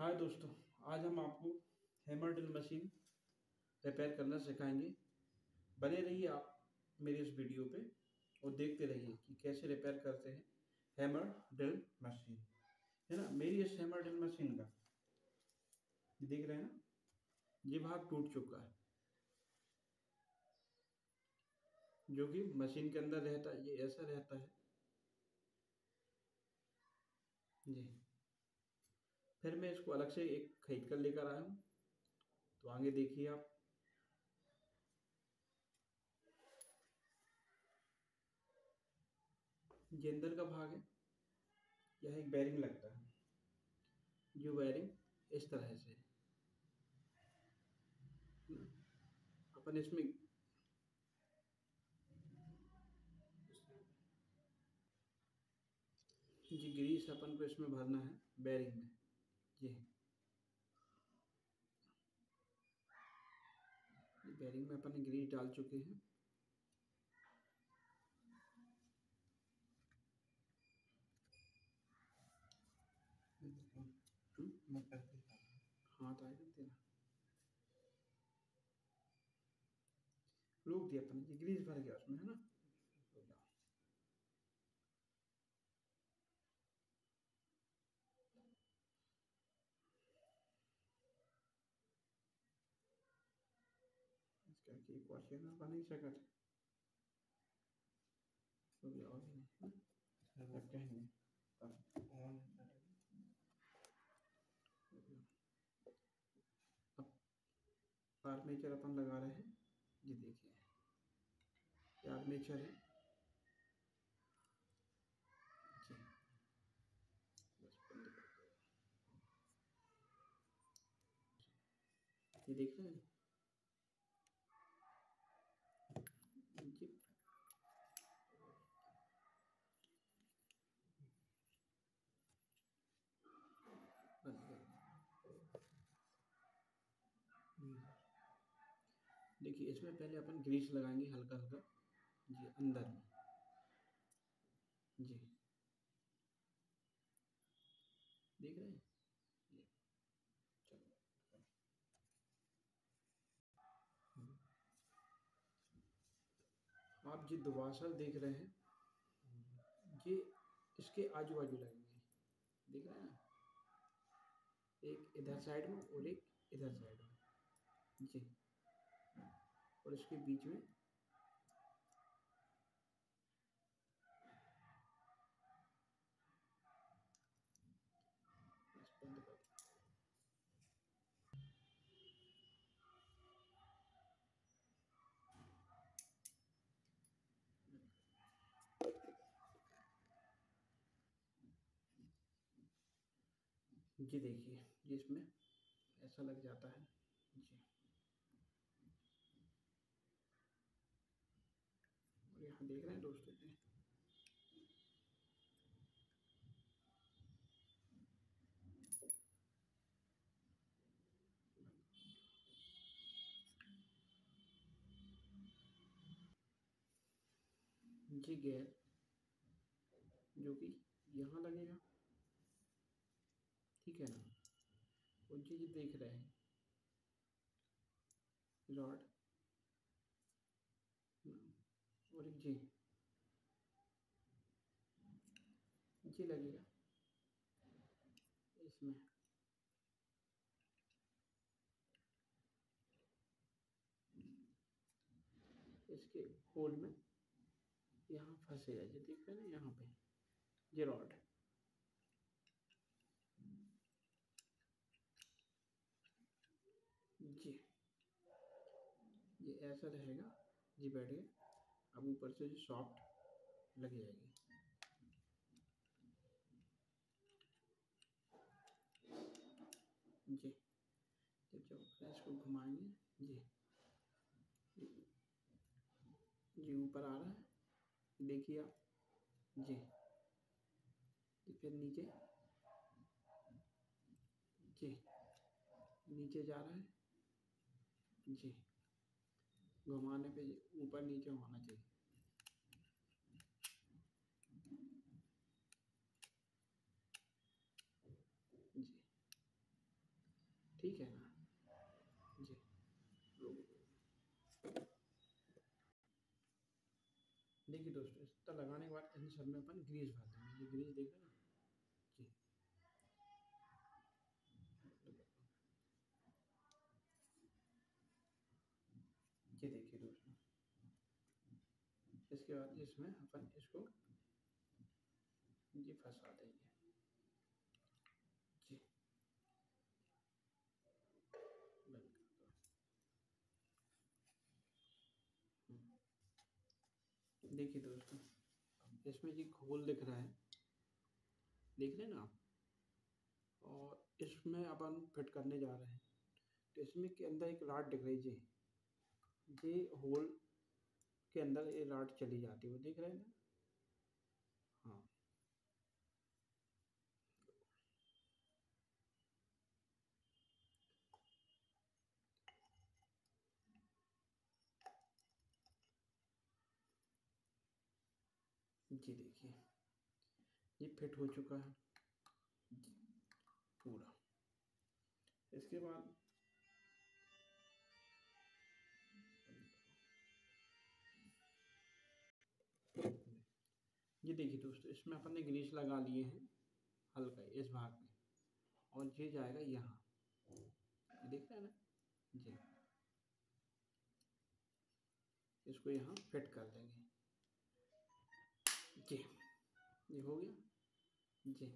हाय दोस्तों, आज हम आपको हैमर ड्रिल मशीन रिपेयर करना सिखाएँगे। बने रहिए आप मेरी इस वीडियो पे और देखते रहिए कि कैसे रिपेयर करते हैं हैमर ड्रिल मशीन है ना? मेरी इस हैमर ड्रिल मशीन का देख रहे हैं ना? ये भाग टूट चुका है। जो कि मशीन के अंदर रहता है, ये ऐसा रहता है। जी। फिर मैं इसको अलग से एक खरीद कर लेकर आया हूँ। तो आगे देखिए आप। ये अंदर का भाग है। यह एक बैरिंग लगता है। जो बैरिंग इस तरह से अपन इसमें जी ग्रीस अपन को इसमें भरना है बैरिंग में। ये बैरिंग में अपन ग्रीस डाल चुके हैं। हाँ तो आएगा तेरा। रोक दिया अपन, ये ग्रीस भर गया उसमें, है ना? है कहेंगे। ऑन अब। आर्मेचर अपन लगा रहे हैं। ये देखिए। ये आर्मेचर है। ये देख रहे हैं जी देखिए, इसमें पहले अपन ग्रीस लगाएँगे हल्का हल्का जी, अंदर में। जी। देख रहे हैं? आप जी दुवासल देख रहे हैं, ये इसके आजू बाजू लगेंगे देख रहे हैं एक इधर साइड में और एक इधर साइड में। जी। और इसके बीच में जी देखिए ये इसमें ऐसा लग जाता है। जी और यहाँ देख रहे हैं दोस्तों। जी जी गैर जो कि यहाँ लगेगा। ठीक है ना? वो चीज़ देख रहे हैं। रॉड। और एक जी। जी लगेगा। इसमें। इसके होल में यहाँ फंसेगा जी देख रहे हैं ना? यहाँ पे। ये रॉड जी। ये ऐसा रहेगा। जी बैठ गया अब ऊपर से जो सॉफ्ट लग जाएगी। जी, जब जब इसको घुमाएँगे, जी। जी, ऊपर आ रहा है, देखिए आप जी, फिर नीचे। जी, नीचे जा रहा है, जी। घुमाने पे ऊपर नीचे होना चाहिए। जी। ठीक है ना? जी। देखिए दोस्तों, इस तरह लगाने के बाद इन सब में अपन ग्रीस भर देंगे। ये ग्रीस देख रहे हैं जी ये देखिए दोस्तों इसके बाद इसमें अपन इसको ये फंसा देंगे। जी। हम्म। देखिए दोस्तों, इसमें जी खोल दिख रहा है। देख रहे हैं ना और इसमें अपन फिट करने जा रहे हैं। तो इसमें के अंदर एक राड दिख रही जी ये होल के अंदर ये राड चली जाती है, वो देख रहे हैं हाँ। जी देखिए, ये फिट हो चुका है। पूरा। इसके बाद ये देखिए दोस्तों, इसमें अपन ने ग्रीस लगा लिए हैं हल्का इस भाग में। और ये जाएगा यहाँ। देख रहे हैं ना? जी। इसको यहाँ फिट कर देंगे। जी। ये हो गया? जी।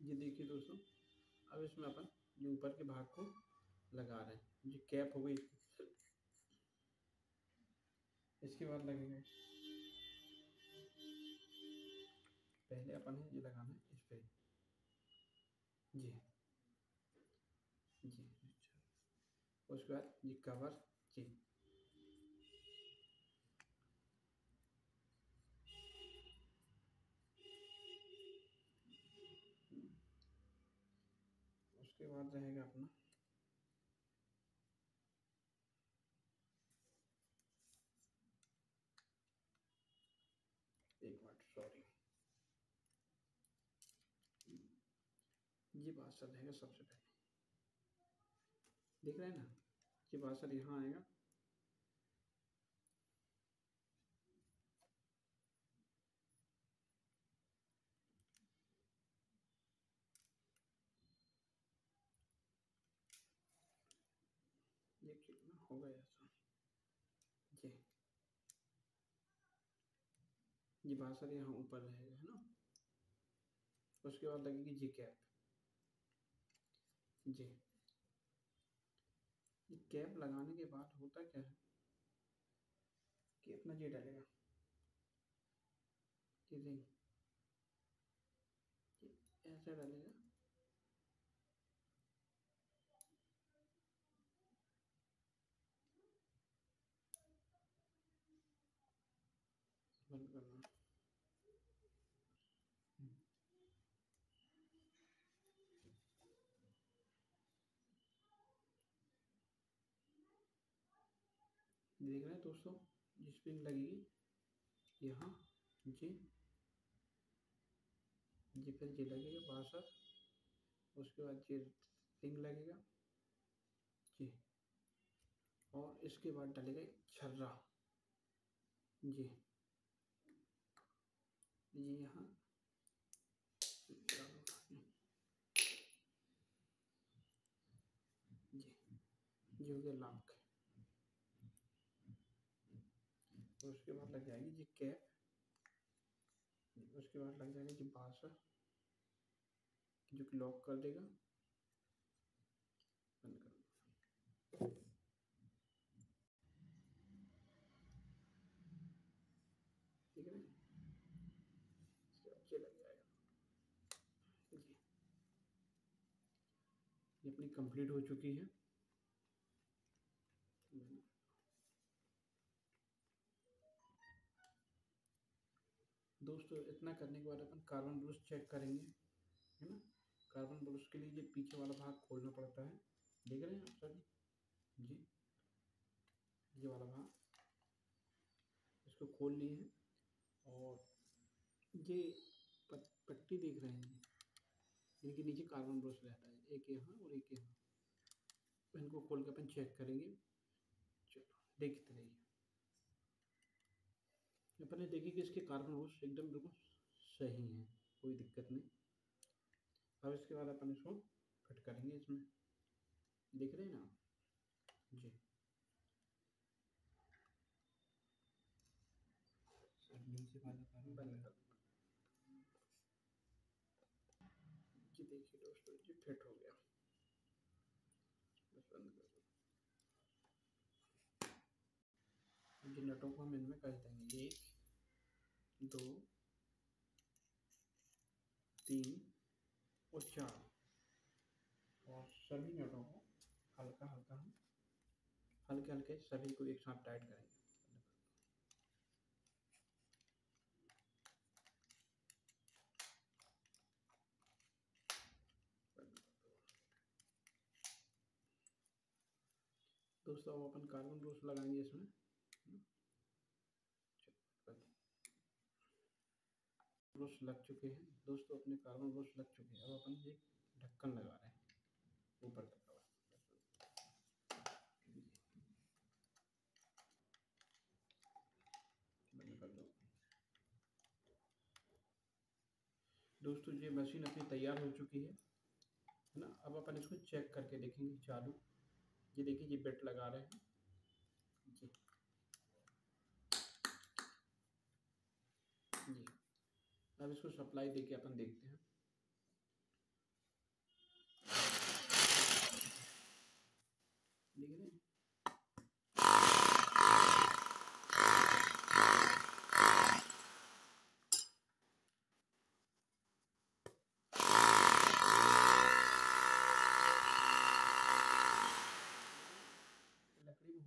ये देखिए दोस्तों, अब इसमें अपन ये ऊपर के भाग को लगा रहे हैं। ये कैप हो गई। इसके बाद लगेगा। पहले अपन है ये लगाना है इस पे। जी। जी उसके बाद ये कवर बाद रहेगा अपना। एक मिनट सॉरी ये बादशाह रहेगा सबसे पहले। देख रहे हैं ना? ये बादशाह यहाँ आएगा। ये कितना हो गया ऐसा ये ये बासर यहाँ ऊपर रहेगा, है ना? उसके बाद लगेगी जी कैप जी। ये कैप लगाने के बाद होता क्या है? कि अपना ये डालेगा। ये ऐसा डालेगा बंद करना देख रहे हैं दोस्तों, ये स्प्रिंग लगेगी। यहाँ जी जी फिर ये लगेगा बासर उसके बाद ये रिंग लगेगा। जी और इसके बाद डलेगा छर्रा। जी ये यहाँ जी ये हो। गया उसके बाद लग जाएगी जी कैप उसके बाद लग जाएगा जी बासर जो कि लॉक कर देगा। बंद कर ठीक है ना इसके बाद ये लग जाएगा जी अपनी कंप्लीट हो चुकी है। दोस्तों, इतना करने के बाद अपन कार्बन ब्रश चेक करेंगे, है ना? कार्बन ब्रश के लिए ये पीछे वाला भाग खोलना पड़ता है। देख रहे हैं आप सर जी। ये वाला भाग। इसको खोल लिए हैं और ये पट्टी देख रहे हैं। इनके नीचे कार्बन ब्रश रहता है। एक यहाँ और एक यहाँ इनको खोल के अपन चेक करेंगे। चलो देखते रहिए। अपन ने देखी कि इसके कार्बन ब्रश एकदम बिल्कुल सही हैं कोई दिक्कत नहीं। अब इसके बाद अपन इसको फिट करेंगे इसमें। देख रहे हैं ना? जी। नीचे वाला बंद कर जी देखिए दोस्तों जी फिट हो गया। बस बंद कर दो। नटों को हम इनमें कर देंगे, एक, दो, तीन और चार। और सभी नटों को हल्का हल्का हम हल्के हल्के सभी को एक साथ टाइट करेंगे। दोस्तों अब अपन कार्बन ब्रश लगाएँगे इसमें। ब्रश लग चुके हैं। दोस्तों, अपने कार्बन ब्रश लग चुके हैं। अब अपन ये ढक्कन लगा रहे हैं। ऊपर तक दोस्तों, ये मशीन अपनी तैयार हो चुकी है। है ना? अब अपन इसको चेक करके देखेंगे चालू। ये देखिए, ये बेट लगा रहे हैं। जी। जी। अब इसको सप्लाई देके अपन देखते हैं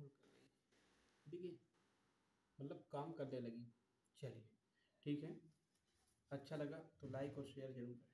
देख रहे हैं ठीक है मतलब काम करने लगी। चलिए ठीक है। अच्छा लगा तो लाइक और शेयर ज़रूर करें।